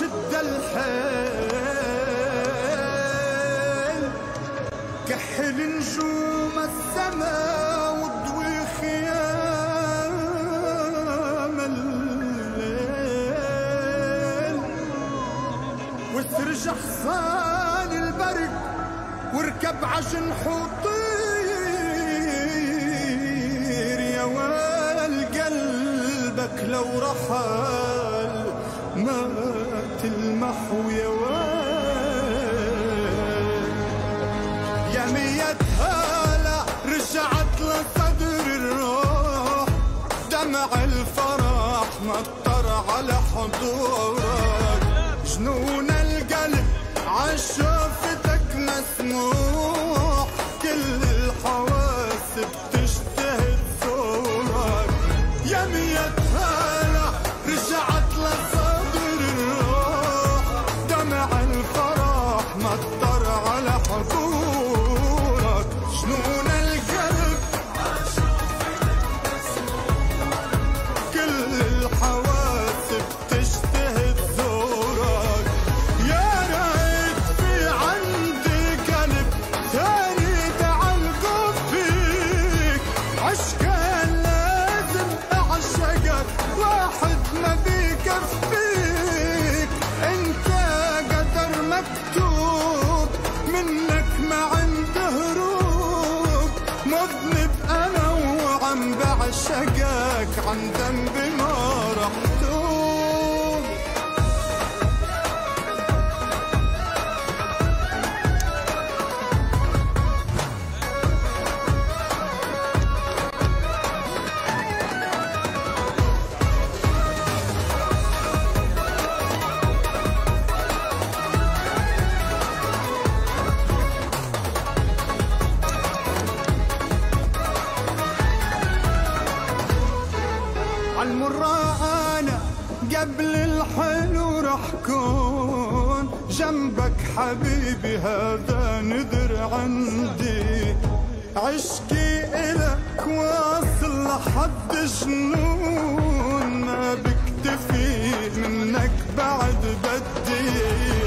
شد الحيل. كحل نجوم السماء وضوي خيام الليل. وترجع حصان البرق واركب عجن حطير. يا ويل قلبك لو رحل ما تلمحوا يا ويل يا مية هالة رجعت لصدر الروح دمع الفرح مطر على حضورك. جنون على حضورك حبيبي هذا نذر عندي. عشقي إلك واصل لحد جنون. ما بكتفي منك بعد بدي.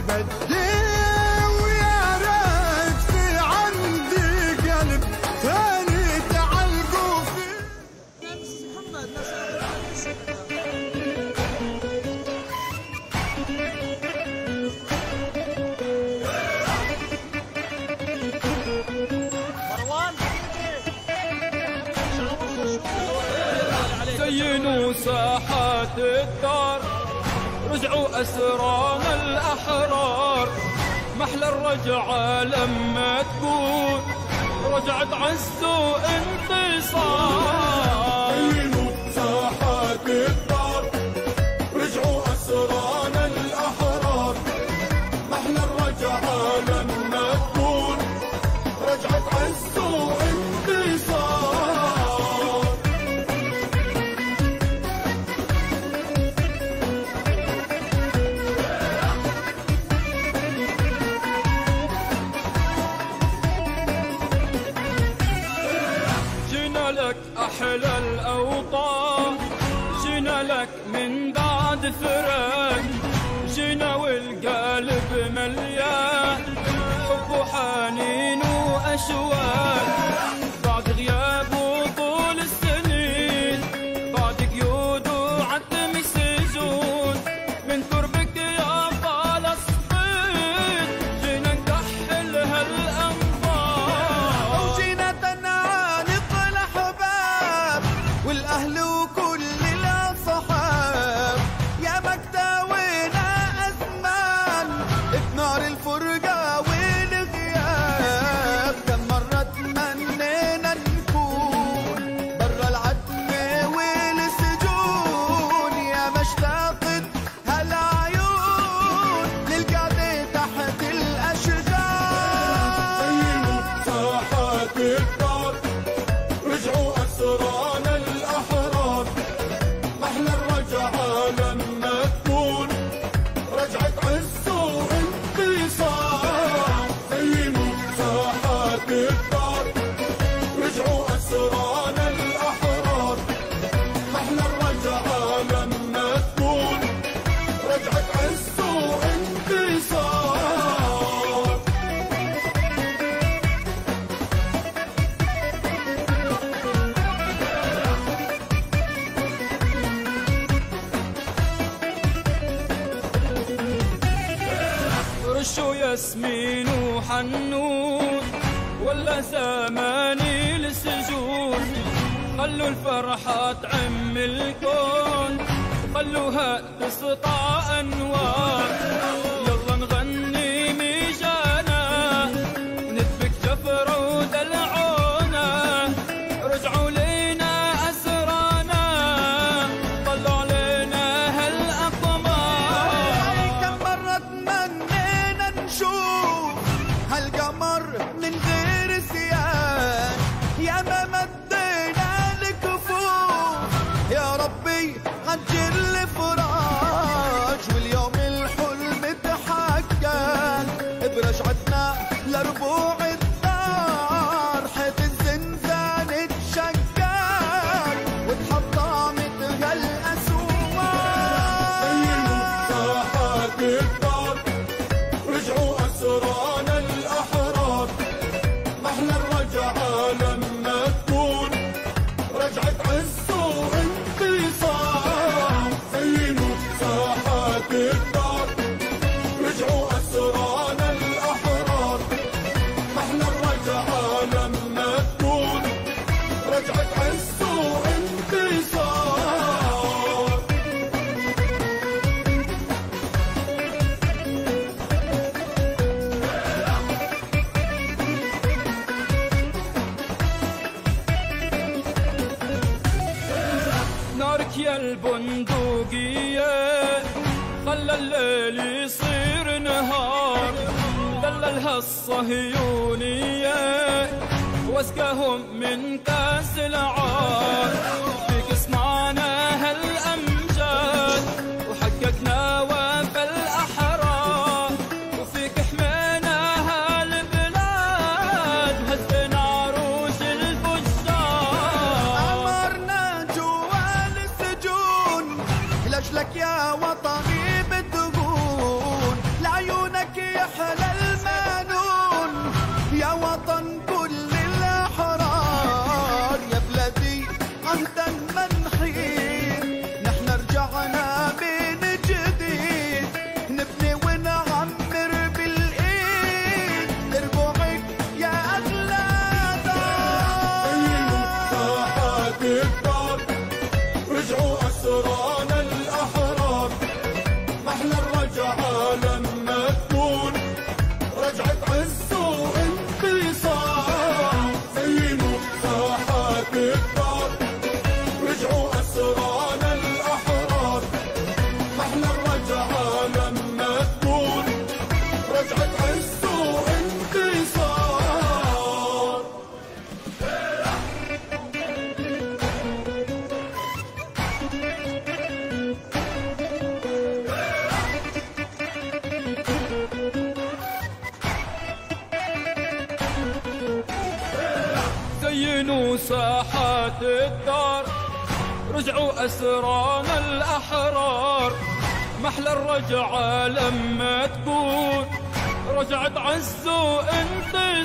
بعد رجعوا أسرانا الأحرار. محلى الرجعة لما تكون رجعت عز وانتصار أحلى الأوطان. جينا لك من بعد فراق جينا والقلب مليان. حب وحنين وأشواق رجعت عز وانتصار ياسمين وحنون ولا زماني لسجون. خلوا الفرحة تعم الكون خلوها تسطع أنوار يا البندقية خلى الليل يصير نهار. دللها الصهيونية واسقهم من كأس العار. من ساحات الدار رجعوا أسرانا الأحرار. محل الرجعة لما تكون رجعت عز وانطلاق